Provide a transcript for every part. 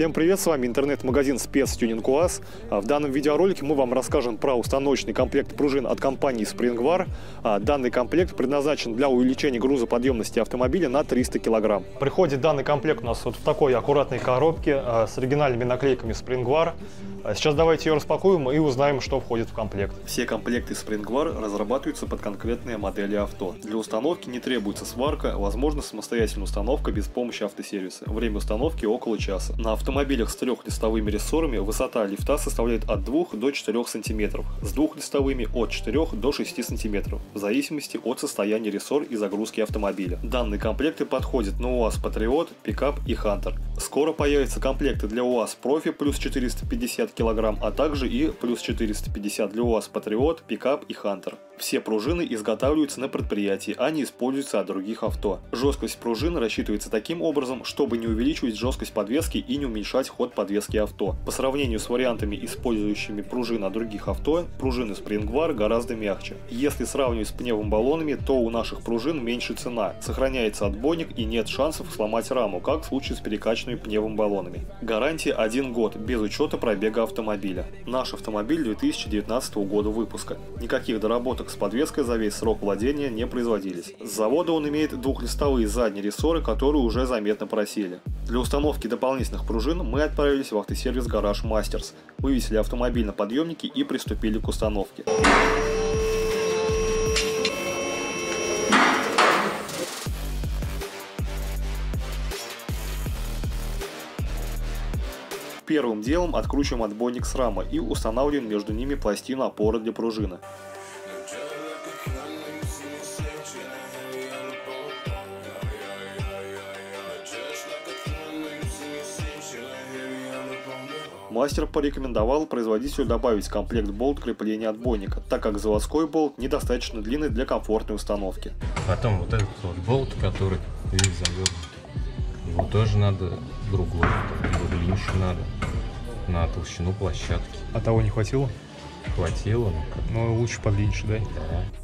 Всем привет, с вами интернет-магазин спецтюнинг УАЗ. А В данном видеоролике мы вам расскажем про установочный комплект пружин от компании Springvar. А, Данный комплект предназначен для увеличения грузоподъемности автомобиля на 300 кг. Приходит данный комплект у нас вот в такой аккуратной коробке а, с оригинальными наклейками. А Сейчас давайте ее распакуем и узнаем, что входит в комплект. Все комплекты Springvar разрабатываются под конкретные модели авто. Для установки не требуется сварка, возможно самостоятельная установка без помощи автосервиса. Время установки около часа. На автомобилях с трехлистовыми рессорами высота лифта составляет от 2 до 4 см, с двухлистовыми от 4 до 6 см, в зависимости от состояния рессор и загрузки автомобиля. Данные комплекты подходят на УАЗ Патриот, Пикап и Хантер. Скоро появятся комплекты для УАЗ Профи плюс 450 кг, а также и плюс 450 для УАЗ Патриот, Пикап и Хантер. Все пружины изготавливаются на предприятии, а не используются от других авто. Жесткость пружин рассчитывается таким образом, чтобы не увеличивать жесткость подвески и не уменьшать ход подвески авто. По сравнению с вариантами, использующими пружины других авто, пружины Springvar гораздо мягче. Если сравнивать с пневмобаллонами, то у наших пружин меньше цена, сохраняется отбойник и нет шансов сломать раму, как в случае с перекачанными пневмобаллонами. Гарантия 1 год, без учета пробега автомобиля. Наш автомобиль 2019 года выпуска. Никаких доработок с подвеской за весь срок владения не производились. С завода он имеет двухлистовые задние рессоры, которые уже заметно просели. Для установки дополнительных пружин мы отправились в автосервис «Гараж Мастерс», вывесили автомобиль на подъемники и приступили к установке. Первым делом откручиваем отбойник с рамы и устанавливаем между ними пластину опоры для пружины. Мастер порекомендовал производителю добавить в комплект болт крепления отбойника, так как заводской болт недостаточно длинный для комфортной установки. Потом вот этот вот болт, который весь завернут. Его тоже надо другой, его длиннее надо. На толщину площадки. А того не хватило? Хватило, ну как Но лучше подлиннее, да? да.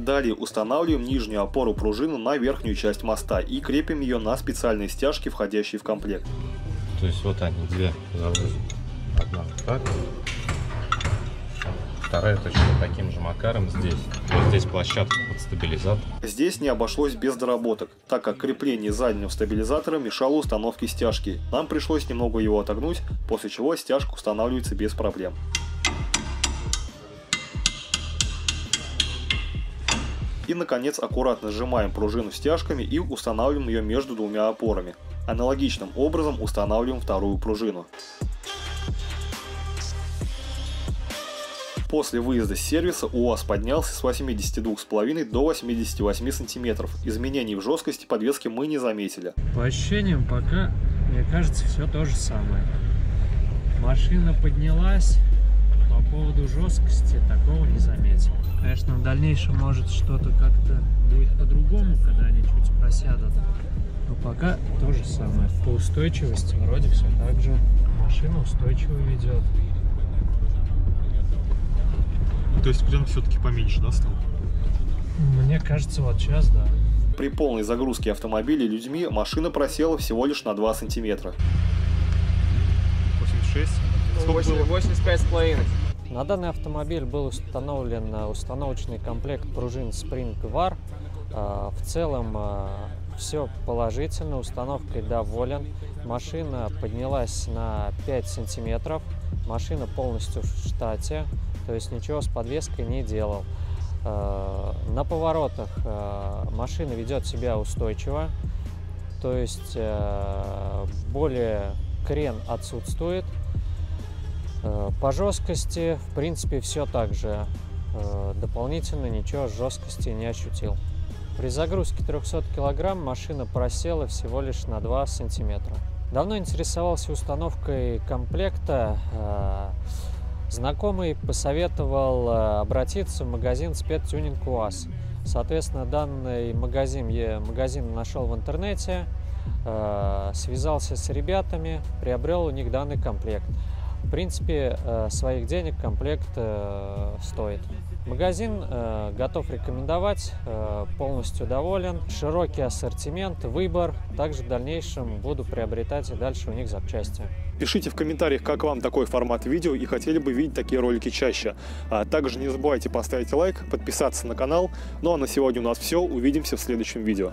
Далее устанавливаем нижнюю опору пружины на верхнюю часть моста и крепим ее на специальные стяжки, входящие в комплект. То есть вот они две заводят. Одна вот так. Вторая точно таким же макаром здесь. Вот здесь площадка под стабилизатор. Здесь не обошлось без доработок, так как крепление заднего стабилизатора мешало установке стяжки. Нам пришлось немного его отогнуть, после чего стяжка устанавливается без проблем. И наконец аккуратно сжимаем пружину стяжками и устанавливаем ее между двумя опорами. Аналогичным образом устанавливаем вторую пружину. После выезда с сервиса УАЗ поднялся с 82,5 до 88 см. Изменений в жесткости подвески мы не заметили. По ощущениям, пока, мне кажется, все то же самое. Машина поднялась, по поводу жесткости такого не заметил. Конечно, в дальнейшем может что-то как-то будет по-другому, когда они чуть просядут. Но пока то же самое. По устойчивости вроде все так же. Машина устойчиво ведет. То есть крен все-таки поменьше, да, стал? Мне кажется, вот сейчас, да. При полной загрузке автомобиля людьми машина просела всего лишь на 2 сантиметра. 86? Сколько было? 85 с половиной. На данный автомобиль был установлен э, установочный комплект пружин Spring Var. Э, В целом все положительно, установкой доволен. Машина поднялась на 5 сантиметров. Машина полностью в штате, то есть ничего с подвеской не делал. Э, На поворотах э, машина ведет себя устойчиво, то есть э, более крен отсутствует. Э, По жесткости, в принципе, все так же. Э, Дополнительно ничего жесткости не ощутил. При загрузке 300 кг машина просела всего лишь на 2 сантиметра. Давно интересовался установкой комплекта. Э, Знакомый посоветовал обратиться в магазин спецтюнинг УАЗ. Соответственно, данный магазин я магазин нашел в интернете, связался с ребятами, приобрел у них данный комплект. В принципе, э, своих денег комплект э, стоит. Магазин э, готов рекомендовать, полностью доволен. Широкий ассортимент, выбор. Также в дальнейшем буду приобретать и дальше у них запчасти. Пишите в комментариях, как вам такой формат видео и хотели бы видеть такие ролики чаще. А также не забывайте поставить лайк, подписаться на канал. Ну а на сегодня у нас все. Увидимся в следующем видео.